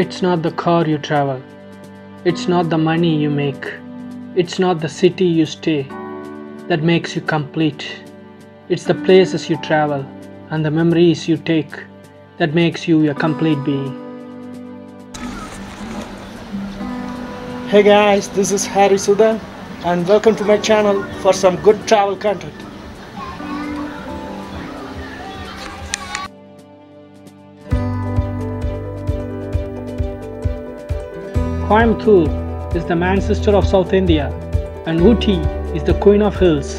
It's not the car you travel. It's not the money you make. It's not the city you stay that makes you complete. It's the places you travel and the memories you take that makes you a complete being. Hey guys, this is Hari Suthan and welcome to my channel for some good travel content. Coimbatore is the Manchester of South India and Ooty is the Queen of Hills.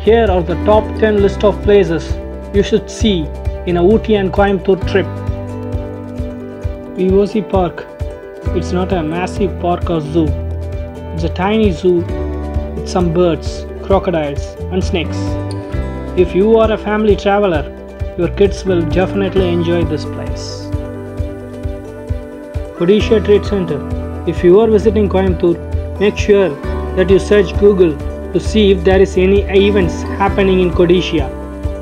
Here are the top 10 list of places you should see in a Ooty and Coimbatore trip. VOC Park. It's not a massive park or zoo. It's a tiny zoo with some birds, crocodiles and snakes. If you are a family traveler, your kids will definitely enjoy this place. Codissia Trade Center. If you are visiting Coimbatore, make sure that you search Google to see if there is any events happening in Codissia.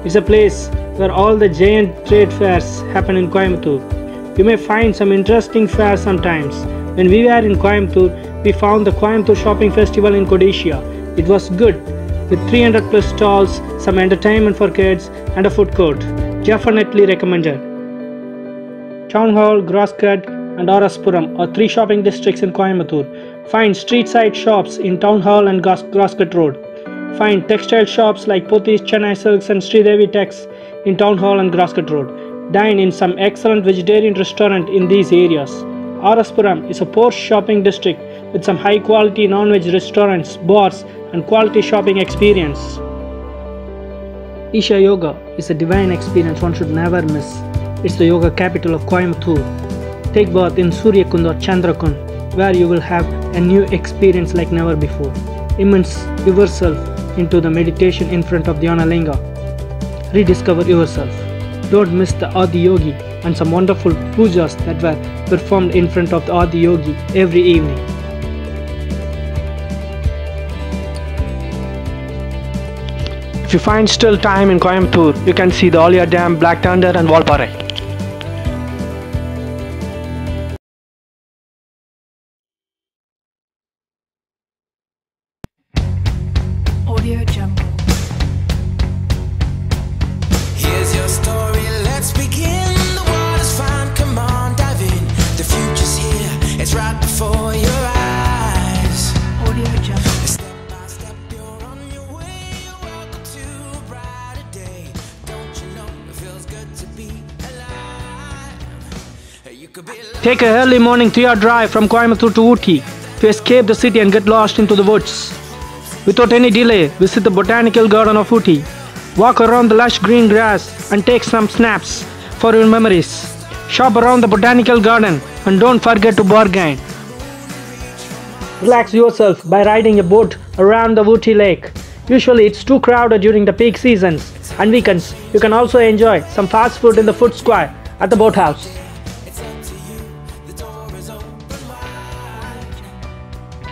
It's a place where all the giant trade fairs happen in Coimbatore. You may find some interesting fairs sometimes. When we were in Coimbatore, we found the Coimbatore Shopping Festival in Codissia. It was good with 300 plus stalls, some entertainment for kids, and a food court. Definitely recommended. Town Hall, Cross Cut, and R.S. Puram are three shopping districts in Coimbatore. Find street side shops in Town Hall and Gros- Cross Cut Road. Find textile shops like Pothis, Chennai Silks, and Sridevi Tex in Town Hall and Cross Cut Road. Dine in some excellent vegetarian restaurant in these areas. R.S. Puram is a poor shopping district with some high quality non-veg restaurants, bars, and quality shopping experience. Isha Yoga is a divine experience one should never miss. It's the yoga capital of Coimbatore. Take bath in Suryakund or Chandrakund, where you will have a new experience like never before. Immerse yourself into the meditation in front of Dhyanalinga. Rediscover yourself. Don't miss the Adi Yogi and some wonderful pujas that were performed in front of the Adi Yogi every evening. If you find still time in Coimbatore, you can see the Aaliyar Dam, Black Thunder, and Valparai. Audio Jungle. Here's your story, let's begin. The water's fine, come on, dive in. The future's here, it's right before your eyes. Audio Jungle. Step by step, you're on your way. Welcome to a brighter day. Don't you know it feels good to be alive? You could be Take a early morning 3 hour drive from Coimbatore to Ooty to escape the city and get lost into the woods. Without any delay, visit the Botanical Garden of Ooty. Walk around the lush green grass and take some snaps for your memories. Shop around the Botanical Garden and don't forget to bargain. Relax yourself by riding a boat around the Ooty Lake. Usually it's too crowded during the peak seasons and weekends. You can also enjoy some fast food in the food square at the boathouse.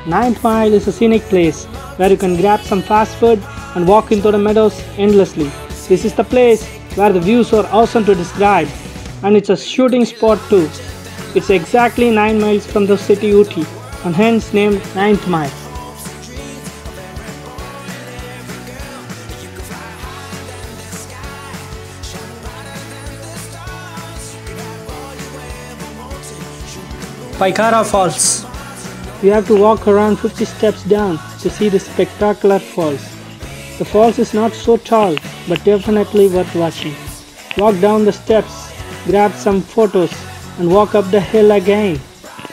Ninth Mile is a scenic place where you can grab some fast food and walk into the meadows endlessly. This is the place where the views are awesome to describe and it's a shooting spot too. It's exactly 9 miles from the city Ooty and hence named Ninth Mile. Paikara Falls. You have to walk around 50 steps down to see the spectacular falls. The falls is not so tall, but definitely worth watching. Walk down the steps, grab some photos, and walk up the hill again.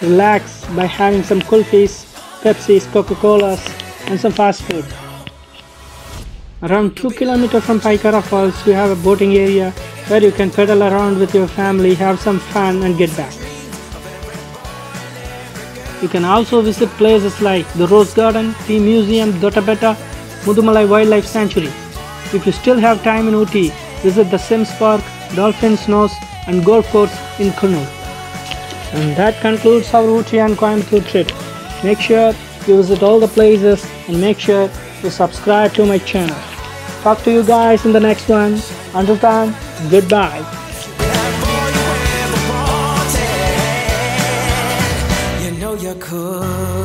Relax by having some kulfis, Pepsis, Coca-Colas, and some fast food. Around 2 km from Paikara Falls, you have a boating area where you can pedal around with your family, have some fun, and get back. You can also visit places like the Rose Garden, Tea Museum, Doddabetta, Mudumalai Wildlife Sanctuary. If you still have time in Ooty, visit the Sims Park, Dolphin Nose and golf course in Coonoor. And that concludes our Ooty and Coimbatore trip. Make sure you visit all the places and make sure you subscribe to my channel. Talk to you guys in the next one. Until then, goodbye. 可